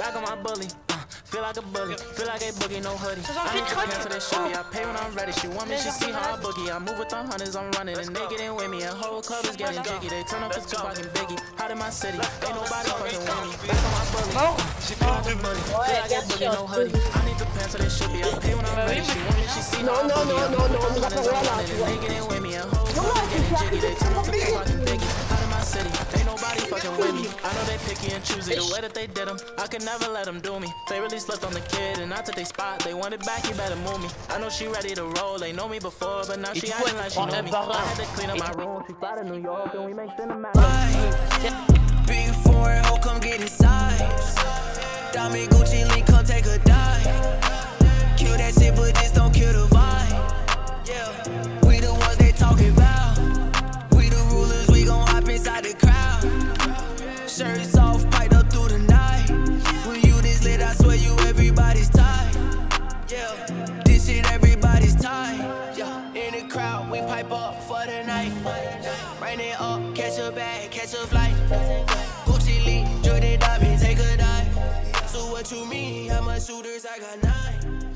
Back on my bully. Uh, feel like a bully. Feel like a boogie, no hoodie. I fais need to trop. cancel this shit. I pay when I'm ready. She want me, she see how I boogie. I move with the hunters, I'm running. And they getting with me. And whole club is getting jiggy. They turn up to Tupac and Biggie. Hot in my city. Ain't nobody fucking with me. Back on my bully. Bon. She feel like a bully. Feel like a boogie, no hoodie. I need to cancel this shit. I pay when I'm ready. She want me, she see how I boogie. I move with the on va hunters, pas I'm running. And vois. they getting with me. And whole club is getting jiggy. They turn up to Comment Tupac and Biggie. Picky and choosy. The way that they did them, I could never let them do me. They really slept on the kid and I took they spot. They want it back, you better move me. I know she ready to roll. They know me before, but now she acting like she know me. I had to clean up my room. She fly to New York and we make cinematic. Big foreign hoe, come get inside. Diamond Gucci Piped up through the night. When you this lit, I swear you everybody's tight. Yeah, this shit everybody's tight. Yeah, in the crowd, we pipe up for the night. Rain it up, catch a bag, catch a flight. Gucci Lee, Jordan diamond, take a dive. So what you mean? How much shooters I got nine?